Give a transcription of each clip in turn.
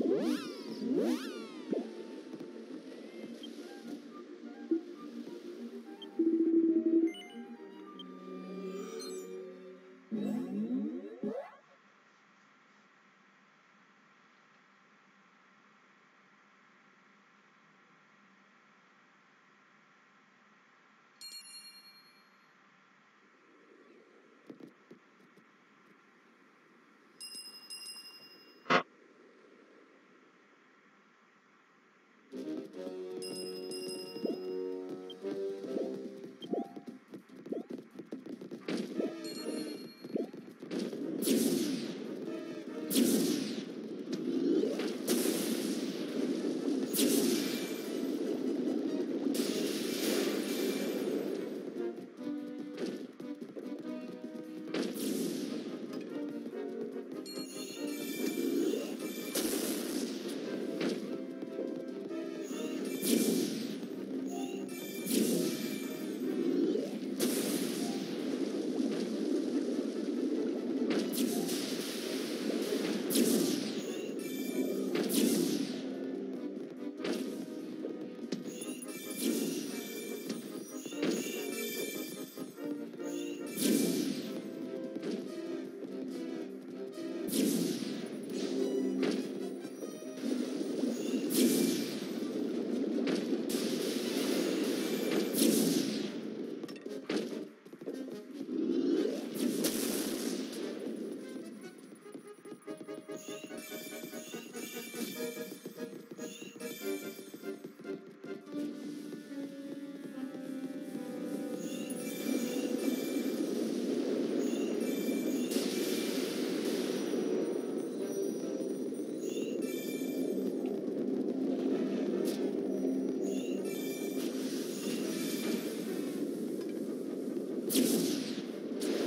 woo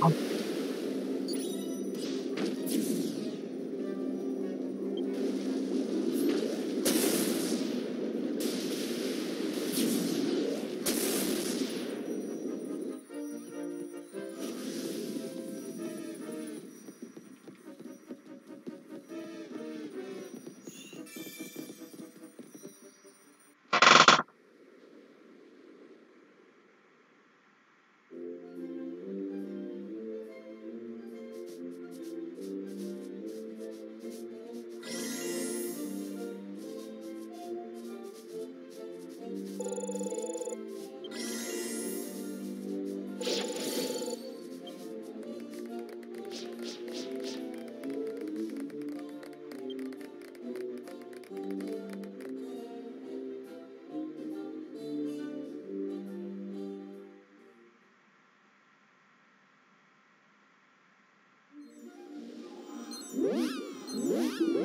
now. What?